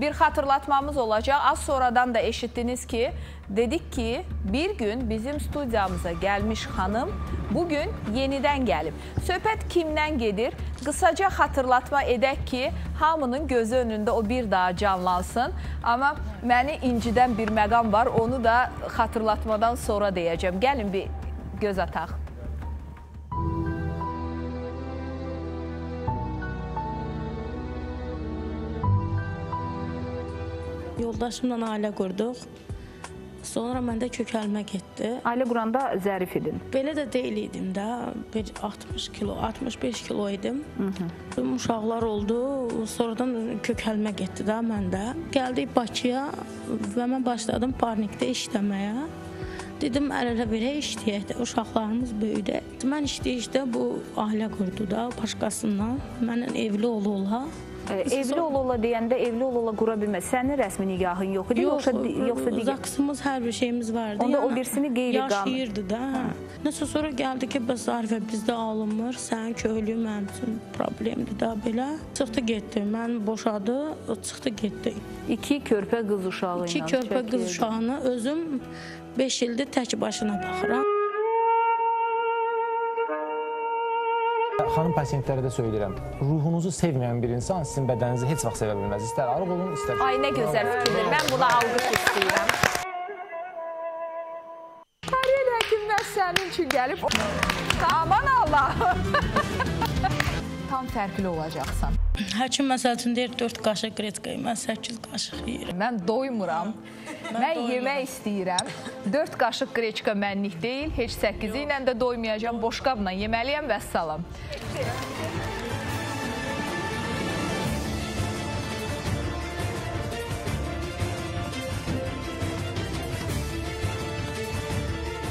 bir xatırlatmamız olacaq. Az sonradan da eşitdiniz ki, dedik ki bir gün bizim studiyamıza gəlmiş xanım bugün yenidən gəlib. Söhbət kimdən gedir? Qısaca xatırlatma edək ki, hamının gözü önündə o bir daha canlansın. Amma məni incidən bir məqam var, onu da xatırlatmadan sonra deyəcəm. Gəlin bir göz ataq. Yoldaşımla ailə qurduq. Sonra məndə kökəlmə getdi. Ailə quranda zərif idin. Belə də deyil idim də. Bir 60 kilo, 65 kilo idim. Benim uşaqlar oldu. Sonradan kökəlmə getdi də məndə. Gəldik Bakıya və mən başladım Parnikdə işləməyə. Dedim əl-ələ verək işləyək də. Uşaqlarımız böyüdü. Mən işləyişdə bu ailə qurdu da başqasından. Mənlə evli ola-ola. Ə, Evli ol-ola deyəndə evli ol-ola qura bilməz. Sənin rəsmi nigahın yox idi, yoxsa yoxsa digər zaksımız hər bir şeyimiz vardı. Onda o birisini qeyri-qanuni- yaşayırdı da. hə. Nəsə sonra gəldi ki, bəs Arifə bizdə alınmır. Sənin köhlüyün mənim üçün problemdir da belə. Çıxdı getdi. Mən boşadı, çıxdı getdi. İki körpə qız uşağı ilə. İki körpə qız uşağını özüm 5 ildir tək başına baxıram. Xanım pasientlərə də söyləyirəm. Ruhunuzu sevməyən bir insan sizin bədəninizi heç vaxt sevə bilməz. İstər arıq olun, istər Ay nə gözəl fikirdir. Mən buna alqış istəyirəm. Tariyel həkimlər sənin üçün gəlib. Aman Allah. Tam fərqli olacaqsan. Həkim məsəl üçün deyir 4 qaşıq qreçka, mən 8 qaşıq yeyirəm. Mən doymuram. Mən doymuram. yemək istəyirəm. 4 qaşıq qreçka mənlik deyil, heç 8 ilə də doymayacağam. Boşqabla yeməliyəm və salam.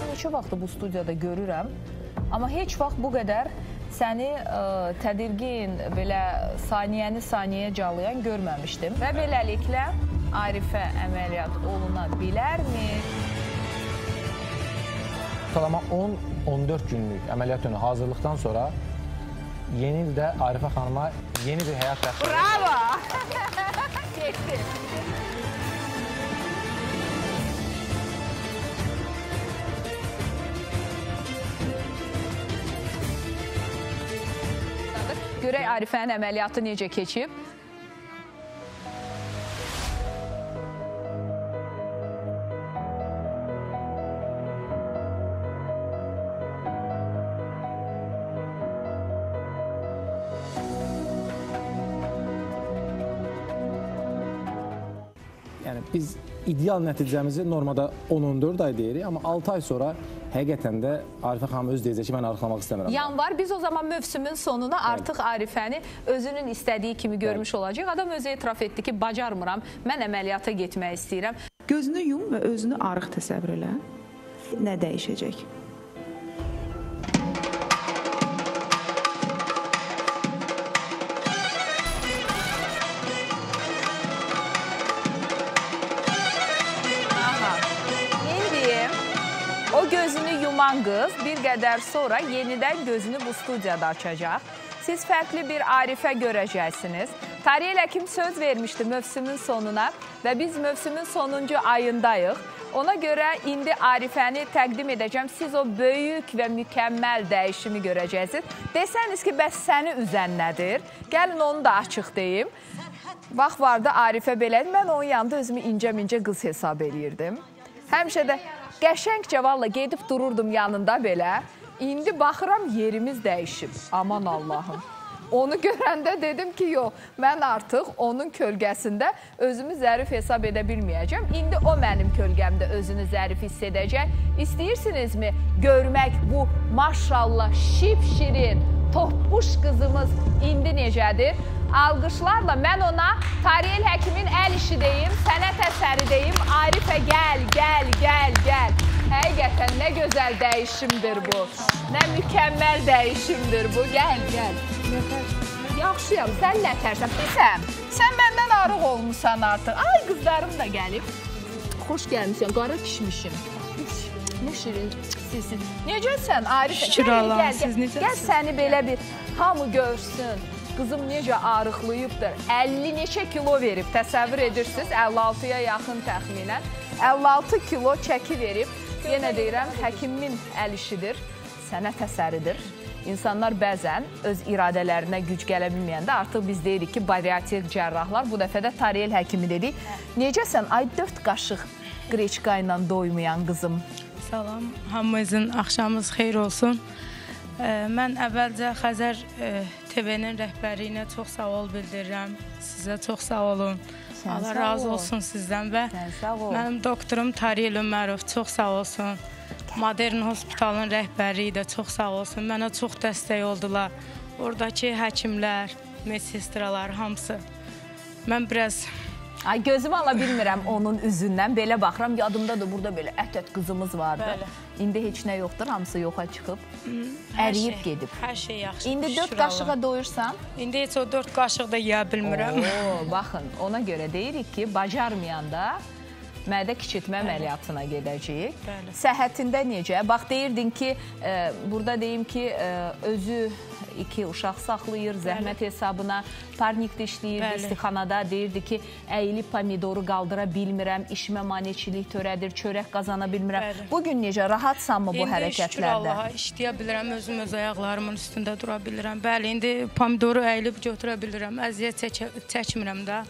Neçə vaxtdır bu studiyada görürəm, amma heç vaxt bu qədər səni ə, tədirgin, belə saniyəni saniyəyə calayan görməmişdim. Və beləliklə Arifə əməliyyat oluna bilərmi? Ortalama 10-14 günlük əməliyyat önü hazırlıqdan sonra yeni ildə Arifə xanıma yeni bir həyat bəxş. Bravo! Getdi. Görək Arifənin əməliyyatı necə keçib? Yəni biz ideal nəticəmizi normada 10-14 ay deyirik, amma 6 ay sonra həqiqətən də Arifə xanım öz deyəcək ki, mən arıqlamaq istəmirəm. Yanvar biz o zaman mövsümün sonuna artıq Arifəni özünün istədiyi kimi görmüş olacaq. Adam özü etiraf etdi ki, bacarmıram, mən əməliyyata getmək istəyirəm. Gözünü yum və özünü arıq təsəvvür elə. Nə dəyişəcək? Yuman qız bir qədər sonra yenidən gözünü bu studiyada açacaq. Siz fərqli bir Arifə görəcəksiniz. Tariyel Həkim söz vermişdi mövsümün sonuna və biz mövsümün sonuncu ayındayıq. Ona görə indi Arifəni təqdim edəcəm. Siz o böyük və mükəmməl dəyişimi görəcəksiniz. Desəniz ki, bəs səni üzən nədir? Gəlin onu da açıq deyim. Vaxt vardı Arifə belədir. Mən onun yanında özümü incə-mincə qız hesab eləyirdim. Həmişə də qəşəngcə valla gedib dururdum yanında belə. İndi baxıram yerimiz dəyişib. Aman Allahım. Onu görəndə dedim ki, yox, mən artıq onun kölgəsində özümü zərif hesab edə bilməyəcəm. İndi o mənim kölgəmdə özünü zərif hiss edəcək. İstəyirsinizmi görmək bu maşallah şip-şirin, topbuş qızımız indi necədir? Alqışlarla mən ona Tariyel Həkimin əl işi deyim, sənət əsəri deyim. Arifə gəl. Həqiqətən nə gözəl dəyişimdir bu. Nə mükəmməl dəyişimdir bu. Gəl, gəl. Yaxşıyam, sən nətərsən? Bilsəm, sən məndən arıq olmusan artıq. Ay, qızlarım da gəlib. Xoş gəlmişsən, qara pişmişim. Nə şirin sizsiz. Necəsən Arifə? Şükür gəl, siz necəsiniz? Gəl səni belə bir hamı görsün. qızım necə arıqlayıbdır. 50 neçə kilo verib, təsəvvür edirsiniz? 56-ya yaxın təxminən. 56 kilo çəki verib. Yenə deyirəm, həkimin əl işidir, sənət əsəridir. İnsanlar bəzən öz iradələrinə güc gələ bilməyəndə artıq biz deyirik ki, bariatrik cərrahlar, bu dəfə də Tariyel həkimi dedik. Necəsən? Ay 4 qaşıq qreçka ilə doymayan qızım. Salam, hamınızın axşamınız xeyir olsun. Mən əvvəlcə Xəzər TV-nin rəhbərliyinə çox sağ ol bildirirəm. Sizə çox sağ olun. Sən Allah razı ol. olsun sizdən və mənim doktorum Tariyel Ömərov çox sağ olsun. Modern Hospitalın rəhbərliyi də çox sağ olsun. Mənə çox dəstək oldular. Oradakı həkimlər, medsestralar hamısı. Mən biraz Ay gözümü ala bilmirəm onun üzündən. Belə baxıram, yadımdadır burada belə ət-ət qızımız vardı. Bəli. İndi heç nə yoxdur, hamısı yoxa çıxıb, hər əriyib şey- gedib. Hər şey yaxşı. İndi 4 şükür qaşığa Allaha. doyursan, İndi heç o 4 qaşıq da yeyə bilmirəm. Oo, baxın, ona görə deyirik ki, bacarmayanda mədə kiçiltmə əməliyyatına gedəcəyik. Bəli. Səhhətində necə? Bax deyirdin ki, e, burada deyim ki, e, özü iki uşaq saxlayır, zəhmət hesabına, parnikdə işləyir, Bəli. istixanada deyirdi ki, əyilib pomidoru qaldıra bilmirəm, işimə maneçilik törədir, çörək qazana bilmirəm. Bəli. Bu gün necə rahatsanmı bu İndi şükür hərəkətlərdə? Allaha işləyə bilirəm, özüm öz ayaqlarımın üstündə dura bilirəm. Bəli, indi pomidoru əyilib götürə bilirəm. Əziyyət çəkə, çəkmirəm də.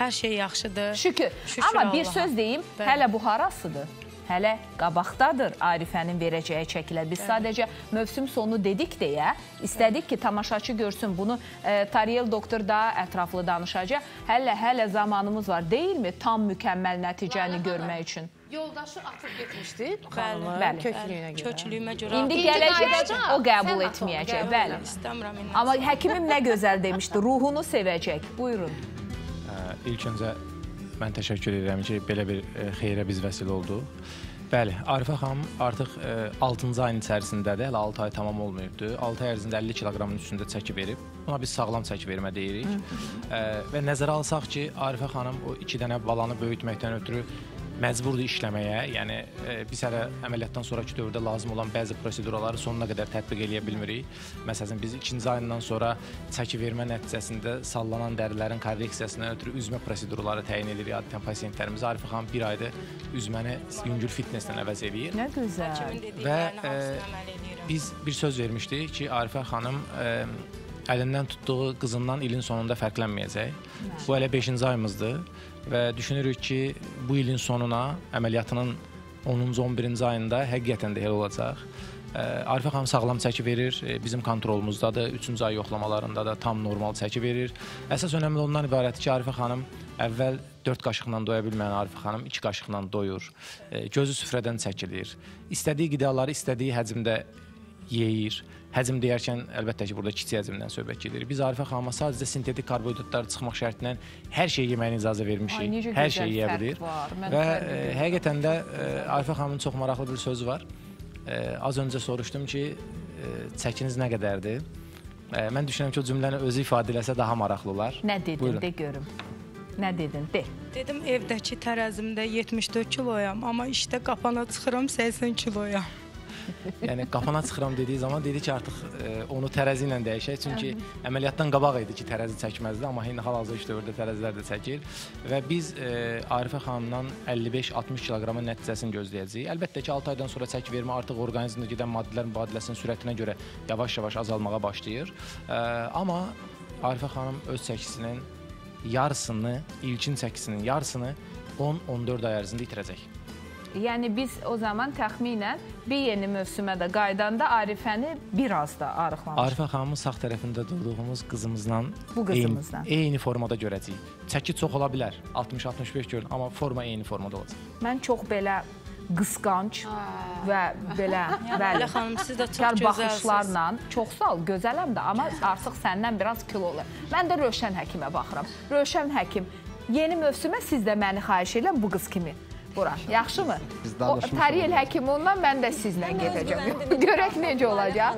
Hər şey yaxşıdır. Şükür. Şükür Amma bir Allaha. söz deyim, Bəli. hələ bu harasıdır? Hələ qabaqdadır Arifənin verəcəyi çəkilər. Biz sadəcə mövsüm sonu dedik deyə istədik ki, tamaşaçı görsün bunu. E, Tariyel doktor daha ətraflı danışacaq. Hələ hələ zamanımız var, deyilmi? Tam mükəmməl nəticəni görmək üçün. Yoldaşı atıb getmişdi xanımı Bəli. köklüyünə görə. Köklüyümə görə. İndi gələcək, o qəbul etməyəcək. Bəli. istəmirəm. Amma həkimim nə gözəl demişdi, ruhunu sevəcək. Buyurun. İlk öncə mən təşəkkür edirəm ki, belə bir ə, xeyrə biz vəsilə olduq. Bəli, Arifə xanım artıq 6-cı ayın içərisindədir. Hələ 6 ay tamam olmayıbdı. 6 ay ərzində 50 kiloqramın üstündə çəki verib. Buna biz sağlam çəki vermə deyirik. Ə, və nəzərə alsaq ki, Arifə xanım o 2 dənə balanı böyütməkdən ötürü məcburdur işləməyə. Yəni e, biz hələ əməliyyatdan sonrakı dövrdə lazım olan bəzi proseduraları sonuna qədər tətbiq eləyə bilmirik. Məsələn, biz ikinci ayından sonra çəki vermə nəticəsində sallanan dərilərin korreksiyasına ötürü üzmə prosedurları təyin edirik adətən pasientlərimizə. Arifə xanım bir ayda üzməni yüngül fitnesslə əvəz eləyir. Nə gözəl. Və e, edirəm. biz bir söz vermişdik ki, Arifə xanım e, əlindən tutduğu qızından ilin sonunda fərqlənməyəcək. Bu hələ 5-ci ayımızdır və düşünürük ki, bu ilin sonuna əməliyyatının 10-cu 11-ci ayında həqiqətən də elə olacaq. Arifə xanım sağlam çəki verir, e, bizim kontrolumuzdadır. 3-cü ay yoxlamalarında da tam normal çəki verir. Əsas önəmli ondan ibarətdir ki, Arifə xanım əvvəl 4 qaşıqla doya bilməyən Arifə xanım 2 qaşıqla doyur. E, Gözü süfrədən çəkilir. İstədiyi qidaları istədiyi həcmdə yeyir. Həcm deyərkən əlbəttə ki, burada kiçik həcmdən söhbət gedir. Biz Arifə xanıma sadəcə sintetik karbohidratlar çıxmaq şərti ilə hər şeyi yeməyinə icazə Ay, vermişik. necə hər şeyi yeyə bilir. Və fərqi e, həqiqətən də e, Arifə xanımın çox maraqlı bir sözü var. E, az öncə soruşdum ki, e, çəkiniz nə qədərdir? E, mən düşünürəm ki, o cümləni özü ifadə eləsə daha maraqlı olar. Nə dedin, Buyurun. de görüm. Nə dedin, de. Dedim evdəki tərəzimdə 74 kiloyam, amma işdə qapana çıxıram 80 kiloyam. Yəni qapana çıxıram dediyi zaman dedi ki, artıq e, onu tərəzi ilə dəyişək. Çünki əməliyyatdan qabaq idi ki, tərəzi çəkməzdi, amma indi hal-hazırda iş dövrdə tərəzilər də çəkir və biz e, Arifə xanımdan 55-60 kiloqramın nəticəsini gözləyəcəyik. Əlbəttə ki, 6 aydan sonra çəki vermə artıq orqanizmdə gedən maddələrin mübadiləsinin sürətinə görə yavaş-yavaş azalmağa başlayır. E, amma Arifə xanım öz çəkisinin yarısını, ilkin çəkisinin yarısını 10-14 ay ərzində itirəcək. Yəni biz o zaman təxminən bir yeni mövsümə də qaydanda Arifəni biraz da arıqlamış. Arifə xanımın sağ tərəfində durduğumuz qızımızla Bu qızımızla. eyni, eyni formada görəcəyik. Çəki çox ola bilər. 60-65 görün, amma forma eyni formada olacaq. Mən çox belə qısqanc və belə bəli. Xanım siz də çox gözəlsiniz. baxışlarla, çox sağ ol, gözələm də, amma artıq səndən biraz kilolu. Mən də Rövşən həkimə baxıram. Rövşən həkim, yeni mövsümə siz də məni xahiş edirəm bu qız kimi. Bura, yaxşımı? Biz O. Tariyel həkim ondan mən də sizlə gedəcəm. Görək necə olacaq.